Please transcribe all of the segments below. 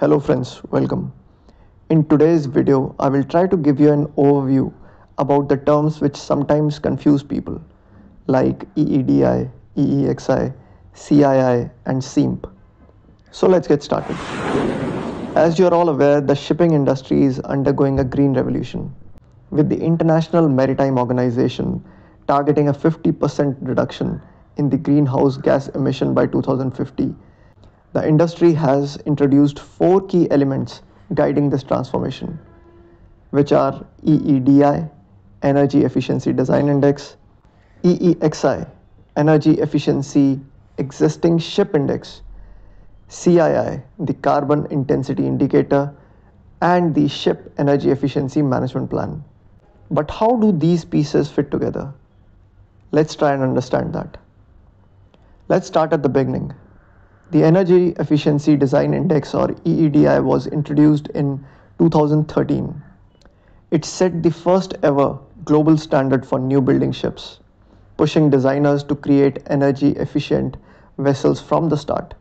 Hello friends, welcome. In today's video, I will try to give you an overview about the terms which sometimes confuse people like EEDI, EEXI, CII and SEEMP. So let's get started. As you are all aware, the shipping industry is undergoing a green revolution with the International Maritime Organization targeting a 50% reduction in the greenhouse gas emission by 2050 the industry has introduced four key elements guiding this transformation, which are EEDI, Energy Efficiency Design Index, EEXI, Energy Efficiency Existing Ship Index, CII, the Carbon Intensity Indicator, and the Ship Energy Efficiency Management Plan. But how do these pieces fit together? Let's try and understand that. Let's start at the beginning. The Energy Efficiency Design Index or EEDI was introduced in 2013. It set the first ever global standard for new building ships, pushing designers to create energy efficient vessels from the start.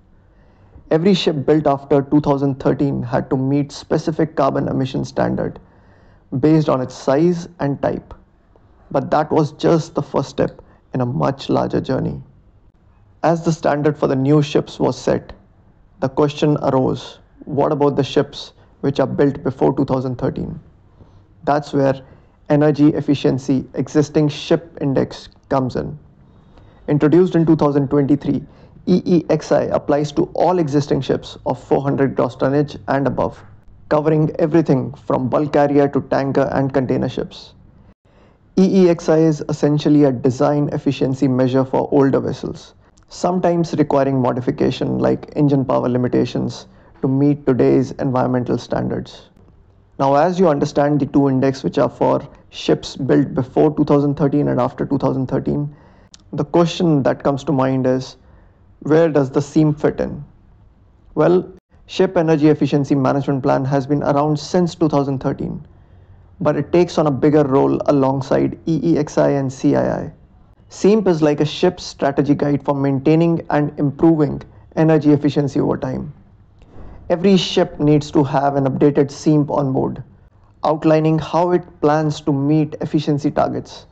Every ship built after 2013 had to meet specific carbon emission standard based on its size and type. But that was just the first step in a much larger journey. As the standard for the new ships was set, the question arose what about the ships which are built before 2013? That's where Energy Efficiency Existing Ship Index comes in. Introduced in 2023, EEXI applies to all existing ships of 400 gross tonnage and above, covering everything from bulk carrier to tanker and container ships. EEXI is essentially a design efficiency measure for older vessels sometimes requiring modification like engine power limitations to meet today's environmental standards. Now, as you understand the two index which are for ships built before 2013 and after 2013, the question that comes to mind is where does the SEEMP fit in? Well, Ship Energy Efficiency Management Plan has been around since 2013, but it takes on a bigger role alongside EEXI and CII. SEEMP is like a ship's strategy guide for maintaining and improving energy efficiency over time. Every ship needs to have an updated SEEMP on board, outlining how it plans to meet efficiency targets,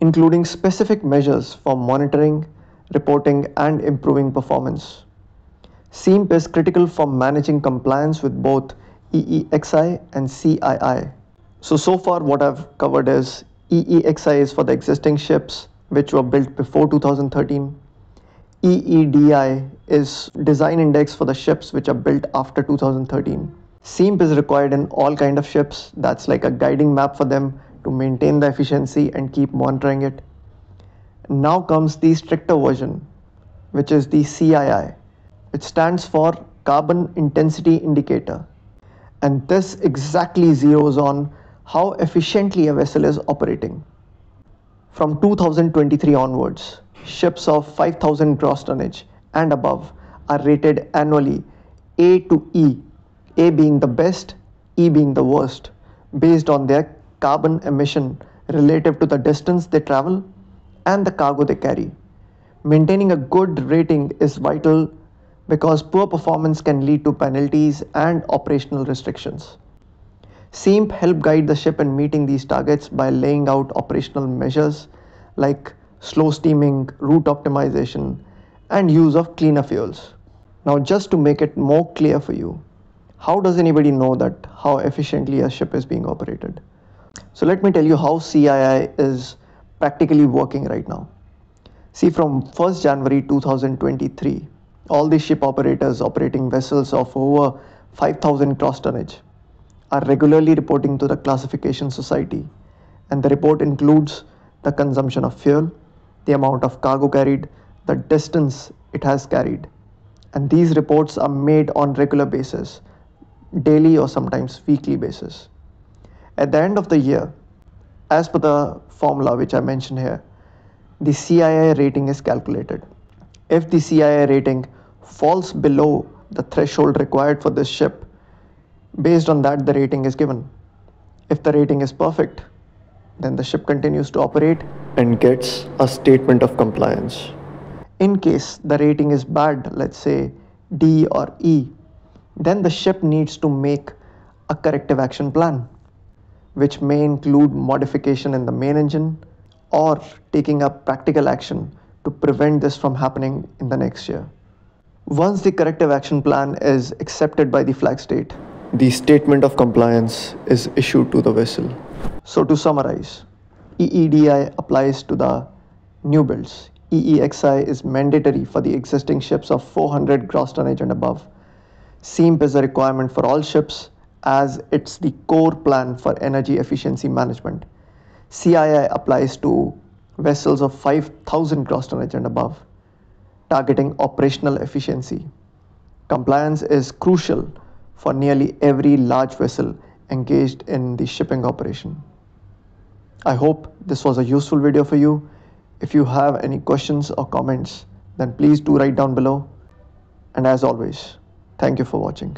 including specific measures for monitoring, reporting, and improving performance. SEEMP is critical for managing compliance with both EEXI and CII. So, so far what I've covered is EEXI is for the existing ships, which were built before 2013. EEDI is design index for the ships which are built after 2013. SEEMP is required in all kind of ships. That's like a guiding map for them to maintain the efficiency and keep monitoring it. Now comes the stricter version, which is the CII, which stands for Carbon Intensity Indicator. And this exactly zeroes on how efficiently a vessel is operating. From 2023 onwards, ships of 5,000 gross tonnage and above are rated annually A to E, A being the best, E being the worst, based on their carbon emission relative to the distance they travel and the cargo they carry. Maintaining a good rating is vital because poor performance can lead to penalties and operational restrictions. SEEMP help guide the ship in meeting these targets by laying out operational measures like slow steaming, route optimization, and use of cleaner fuels. Now, just to make it more clear for you, how does anybody know that how efficiently a ship is being operated? So let me tell you how CII is practically working right now. See, from 1st January 2023, all the ship operators operating vessels of over 5,000 gross tonnage are regularly reporting to the Classification Society, and the report includes the consumption of fuel, the amount of cargo carried, the distance it has carried. And these reports are made on regular basis, daily or sometimes weekly basis. At the end of the year, as per the formula which I mentioned here, the CII rating is calculated. If the CII rating falls below the threshold required for this ship, Based on that, the rating is given. If the rating is perfect, then the ship continues to operate and gets a statement of compliance. In case the rating is bad, let's say D or E, then the ship needs to make a corrective action plan, which may include modification in the main engine or taking up practical action to prevent this from happening in the next year. Once the corrective action plan is accepted by the flag state, the statement of compliance is issued to the vessel. So to summarize, EEDI applies to the new builds. EEXI is mandatory for the existing ships of 400 gross tonnage and above. SEEMP is a requirement for all ships as it's the core plan for energy efficiency management. CII applies to vessels of 5,000 gross tonnage and above, targeting operational efficiency. Compliance is crucial for nearly every large vessel engaged in the shipping operation. I hope this was a useful video for you. If you have any questions or comments, then please do write down below. And as always, thank you for watching.